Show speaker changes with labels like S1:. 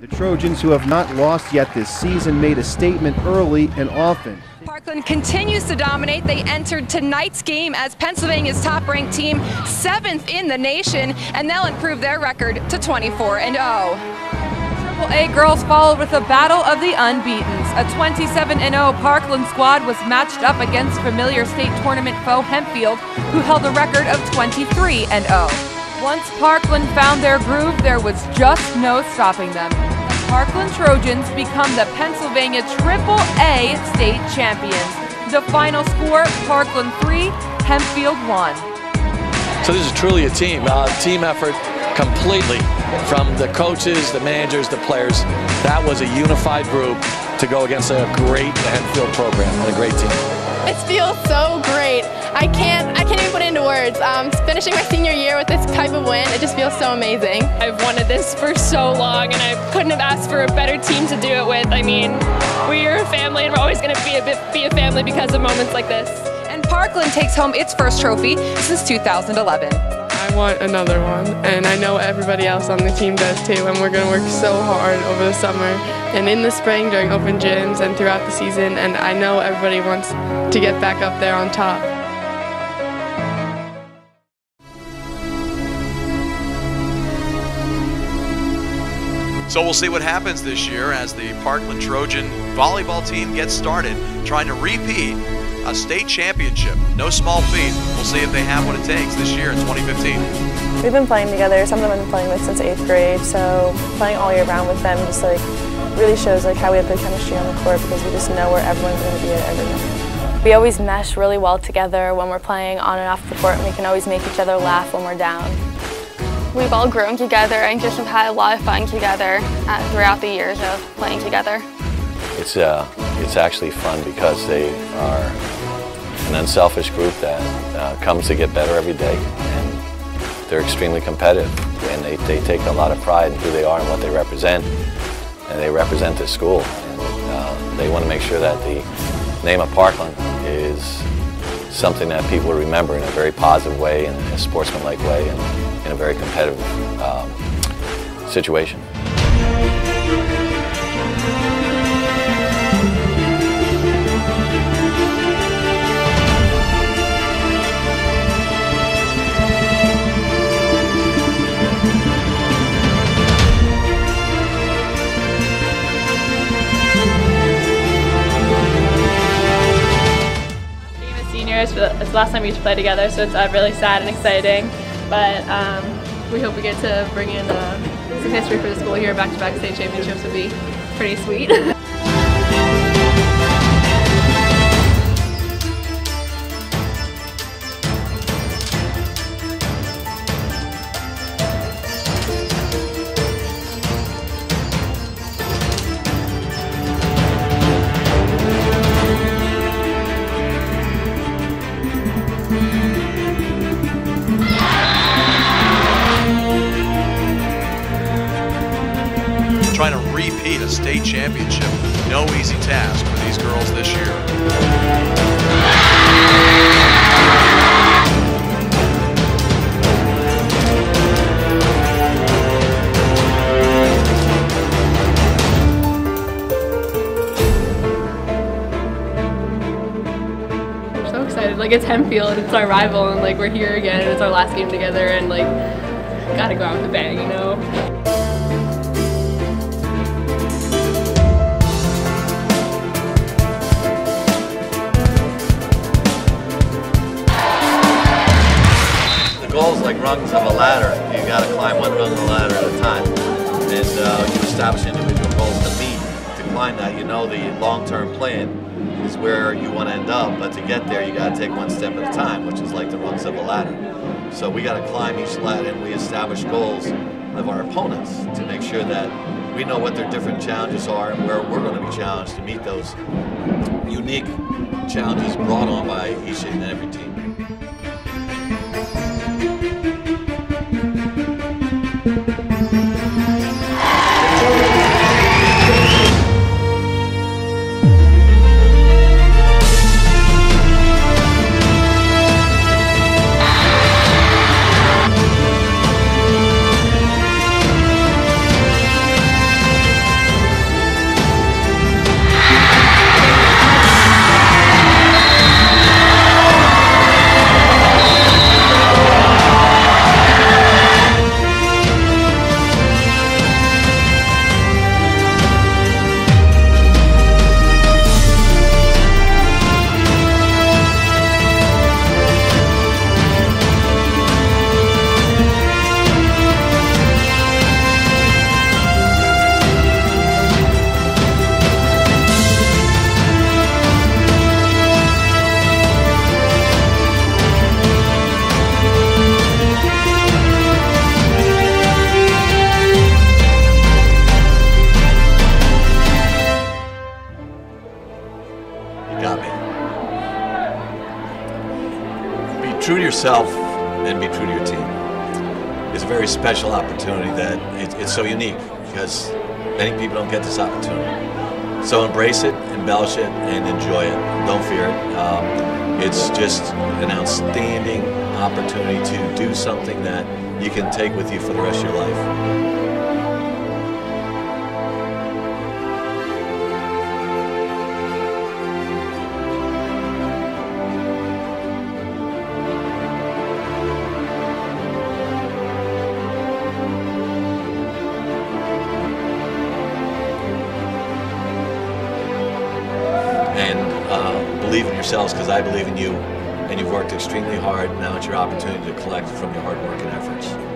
S1: The Trojans, who have not lost yet this season, made a statement early and often.
S2: Parkland continues to dominate. They entered tonight's game as Pennsylvania's top-ranked team, seventh in the nation, and they'll improve their record to 24 and 0.
S3: Triple A girls followed with a battle of the unbeatens. A 27 0 Parkland squad was matched up against familiar state tournament foe Hempfield, who held a record of 23 0. Once Parkland found their groove, there was just no stopping them. The Parkland Trojans become the Pennsylvania Triple A state champions. The final score, Parkland 3, Hempfield 1.
S4: So this is truly a team, uh, team effort completely from the coaches, the managers, the players. That was a unified group to go against a great Hempfield program and a great team.
S5: It feels so great. I can't, I can't even put it into words. Um, finishing my senior year with this type of win, it just feels so amazing.
S6: I've wanted this for so long, and I couldn't have asked for a better team to do it with. I mean, we are a family, and we're always going to be a bit, be a family because of moments like this.
S2: And Parkland takes home its first trophy since 2011.
S7: I want another one, and I know everybody else on the team does too, and we're going to work so hard over the summer and in the spring during open gyms and throughout the season, and I know everybody wants to get back up there on top.
S8: So we'll see what happens this year as the Parkland Trojan volleyball team gets started, trying to repeat a state championship. No small feat. We'll see if they have what it takes this year in 2015.
S9: We've been playing together. Some of them I've been playing with since eighth grade, so playing all year round with them just like really shows like how we have good chemistry on the court because we just know where everyone's going to be at every moment. We always mesh really well together when we're playing on and off the court, and we can always make each other laugh when we're down.
S5: We've all grown together and just have had a lot of fun together uh, throughout the years of playing together.
S4: It's, uh, it's actually fun because they are an unselfish group that uh, comes to get better every day. And they're extremely competitive and they, they take a lot of pride in who they are and what they represent. And they represent the school. And uh, they want to make sure that the name of Parkland is something that people remember in a very positive way and a sportsmanlike way and in a very competitive um, situation.
S6: It's the last time we play together, so it's uh, really sad and exciting. But um, we hope we get to bring in uh, some history for the school here. Back-to-back -back state championships would be pretty sweet.
S8: state championship. No easy task for these girls this year.
S6: so excited. Like it's Hempfield, it's our rival, and like we're here again. It's our last game together, and like gotta go out with a bang, you know.
S10: Rungs of a ladder. You got to climb one rung of the ladder at a time, and uh, you establish individual goals to meet. To climb that, you know the long-term plan is where you want to end up, but to get there, you got to take one step at a time, which is like the rungs of a ladder. So we got to climb each ladder, and we establish goals of our opponents to make sure that we know what their different challenges are and where we're going to be challenged to meet those unique challenges brought on by each and every team. Yourself and be true to your team. It's a very special opportunity that it, it's so unique because many people don't get this opportunity. So embrace it, embellish it, and enjoy it. Don't fear it. Um, it's just an outstanding opportunity to do something that you can take with you for the rest of your life. Uh, believe in yourselves because I believe in you and you've worked extremely hard. Now it's your opportunity to collect from your hard work and efforts.